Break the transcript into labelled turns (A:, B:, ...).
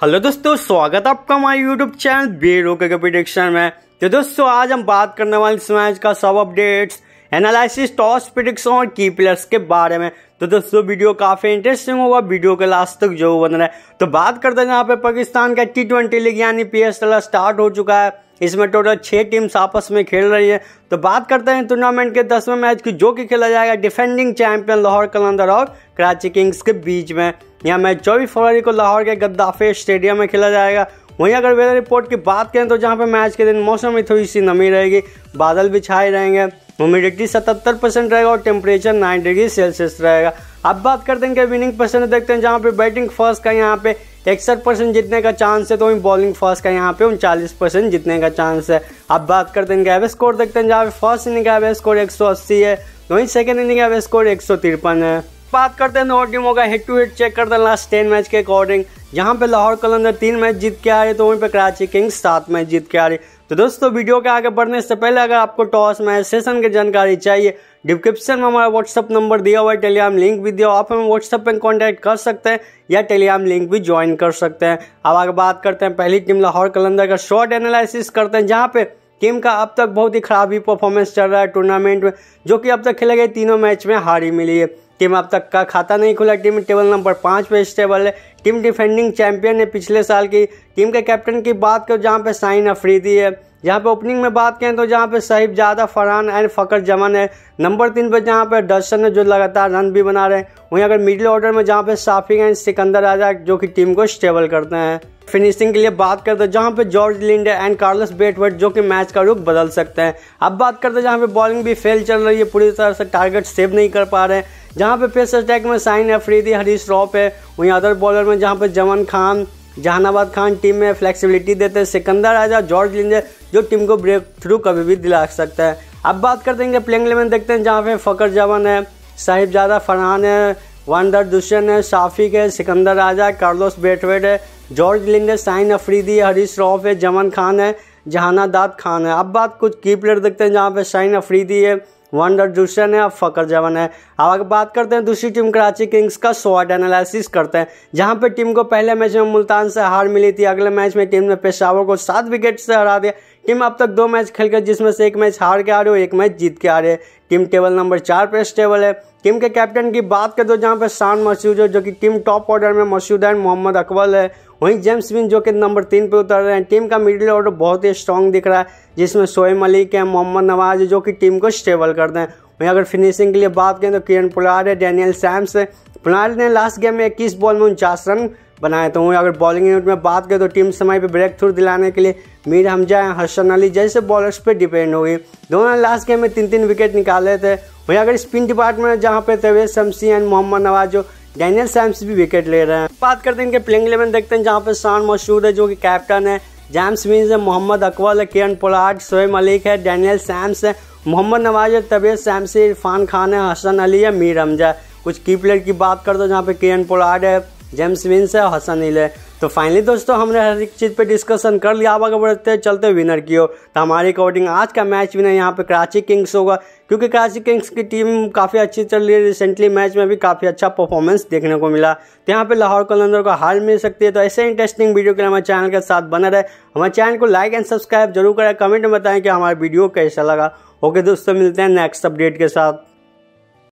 A: Hello दोस्तों, स्वागत है आपका हमारे यूट्यूब चैनल बेरो के प्रिडिक्शन में। तो दोस्तों, आज हम बात करने वाले इस मैच का सब अपडेट्स एनालिसिस टॉस प्रिडिक्शन और की प्लेयर्स के बारे में। तो दोस्तों, वीडियो काफ़ी इंटरेस्टिंग होगा, वीडियो के लास्ट तक जो बन रहा। है तो बात करते हैं यहाँ पे पाकिस्तान का टी ट्वेंटी लीग यानी PSL स्टार्ट हो चुका है। इसमें टोटल छह टीम्स आपस में खेल रही है। तो बात करते हैं टूर्नामेंट के दसवें मैच की, जो कि खेला जाएगा डिफेंडिंग चैंपियन लाहौर कलंदर और कराची किंग्स के बीच में। यह मैच चौबीस फरवरी को लाहौर के गद्दाफे स्टेडियम में खेला जाएगा। वहीं अगर वेदर रिपोर्ट की बात करें तो जहाँ पे मैच के दिन मौसम में थोड़ी सी नमी रहेगी, बादल भी छाए रहेंगे। ह्यूमिडिटी सतहत्तर परसेंट रहेगा और टेम्परेचर नाइन डिग्री सेल्सियस रहेगा। अब बात करते हैं कि विनिंग परसेंट देखते हैं जहाँ पे बैटिंग फ़र्स्ट का यहाँ पे इकसठ परसेंट जीतने का चांस है तो वहीं बॉलिंग फ़र्स्ट का यहाँ पे उनचालीस परसेंट जीतने का चांस है। अब बात करते हैं एवरेज स्कोर देखते हैं जहाँ पे फ़र्स्ट इनिंग का एवरेज स्कोर एक सौ अस्सी है, वहीं सेकेंड इनिंग का एवरेज स्कोर एक सौ तिरपन है। बात करते हैं दो टीमों का हेड टू हेड चेक करते हैं लास्ट टेन मैच के अकॉर्डिंग जहाँ पे लाहौर कलंदर तीन मैच जीत के आ रहे तो वहीं पे कराची किंग्स सात मैच जीत के आ रही। तो दोस्तों वीडियो के आगे बढ़ने से पहले अगर आपको टॉस मैच सेशन की जानकारी चाहिए डिस्क्रिप्शन में हमारा व्हाट्सअप नंबर दिया हुआ है टेलीग्राम लिंक भी दिया आप हमें व्हाट्सअप पर कॉन्टैक्ट कर सकते हैं या टेलीग्राम लिंक भी ज्वाइन कर सकते हैं। अब आगे बात करते हैं, पहली टीम लाहौर कलंदर का शॉर्ट एनालिसिस करते हैं, जहाँ पे टीम का अब तक बहुत ही खराब ही परफॉर्मेंस चल रहा है टूर्नामेंट में, जो कि अब तक खेले गए तीनों मैच में हारी मिली है। टीम अब तक का खाता नहीं खुला टीम टेबल नंबर पाँच पे स्टेबल है। टीम डिफेंडिंग चैंपियन है पिछले साल की टीम के कैप्टन की बात करो जहाँ पे साइन अफरीदी है। जहाँ पे ओपनिंग में बात करें तो जहाँ पे साहिब ज़्यादा फरहान एंड फ़कर जमन है। नंबर तीन पे जहाँ पे दर्शन है जो लगातार रन भी बना रहे हैं। वहीं अगर मिडिल ऑर्डर में जहाँ पे साफी एंड सिकंदर आजा जो कि टीम को स्टेबल करते हैं। फिनिशिंग के लिए बात करते हैं जहाँ पे George Linde and Carlos Brathwaite जो कि मैच का रुख बदल सकते हैं। अब बात करते हैं जहाँ पे बॉलिंग भी फेल चल रही है, पूरी तरह से टारगेट सेव नहीं कर पा रहे हैं। जहाँ पे पेस अटैक में साइन अफरीदी हरीश रॉप है। वहीं अदर बॉलर में जहाँ पे जमन खान जहानाबाद खान टीम में फ्लेक्सिबिलिटी देते हैं सिकंदर राजा, जॉर्ज लिंजे जो टीम को ब्रेक थ्रू कभी भी दिला सकता है। अब बात करते हैं प्लेइंग इलेवन देखते हैं, जहाँ पे फ़कर जवान है, साहिबजादा फरहान है, वंदर दुष्यन है साफिक है सिकंदर राजा है कार्लोस बेटवेड है, जॉर्ज लिंडे साइन अफरीदी हरीश रॉफ है, जमन खान है जहानादाद खान है। अब बात कुछ की प्लेयर देखते हैं, जहाँ पे शाइन अफरीदी है वंडर दुशन है, अब फकर जवन है। अब अगर बात करते हैं, दूसरी टीम कराची किंग्स का स्वाट एनालिसिस करते हैं। जहाँ पे टीम को पहले मैच में मुल्तान से हार मिली थी, अगले मैच में टीम ने पेशावर को सात विकेट से हरा दिया। टीम अब तक दो मैच खेल कर जिसमें से एक मैच हार के आ रहे हो एक मैच जीत के आ रहे हैं टीम टेबल नंबर चार पे स्टेबल है। टीम के कैप्टन की बात कर दो जहाँ पे शान मसूद है, जो कि टीम टॉप ऑर्डर में मसूद मोहम्मद अकबल है। वहीं जेम्स विन जो कि नंबर तीन पे उतर रहे हैं। टीम का मिडिल ऑर्डर बहुत ही स्ट्रॉन्ग दिख रहा है, जिसमें शोएब मलिक है मोहम्मद नवाज़ जो कि टीम को स्टेबल करते हैं वहीं अगर फिनिशिंग के लिए बात करें तो किरण पुलार है डैनियल सैम्स है। पुलार ने लास्ट गेम में इक्कीस बॉल में उनचास रन बनाए। तो अगर बॉलिंग यूनिट में बात करें तो टीम समय पे ब्रेक थ्रू दिलाने के लिए मीर हमजा हसन अली जैसे बॉलर्स पे डिपेंड हो गई। दोनों ने लास्ट गेम में तीन तीन विकेट निकाले थे। वहीं अगर स्पिन डिपार्टमेंट जहाँ पे तवेज शमसी एंड मोहम्मद नवाज़ जो डैनियल सैम्स भी विकेट ले रहे हैं। बात करते हैं इनके प्लेइंग इलेवन देखते हैं जहाँ पे शान मशहूर है, जो कि कैप्टन है। जैम्स मीन्स है, मोहम्मद अकबल है किरण पोलाड शोएब मलिक है डैनियल सैम्स है, मोहम्मद नवाज़ है, तबीयत सैमसी इरफान खान है, हसन अली है, मीर हमजा कुछ की प्लेयर की बात कर दो जहाँ पे किरण पोलाड है। जेम्स विंस है हसन इल है। तो फाइनली दोस्तों, हमने हर एक चीज़ पे डिस्कशन कर लिया। अब अगर बढ़ते चलते विनर की हो तो हमारे अकॉर्डिंग आज का मैच विनर यहाँ पे कराची किंग्स होगा। क्योंकि कराची किंग्स की टीम काफ़ी अच्छी चल रही है। रिसेंटली मैच में भी काफ़ी अच्छा परफॉर्मेंस देखने को मिला। तो यहाँ पे लाहौर कलंदर को हार मिल सकती है। तो ऐसे इंटरेस्टिंग वीडियो के लिए हमारे चैनल के साथ बना रहे। हमारे चैनल को लाइक एंड सब्सक्राइब ज़रूर करें। कमेंट में बताएँ कि हमारा वीडियो कैसा लगा। ओके दोस्तों, मिलते हैं नेक्स्ट अपडेट के साथ।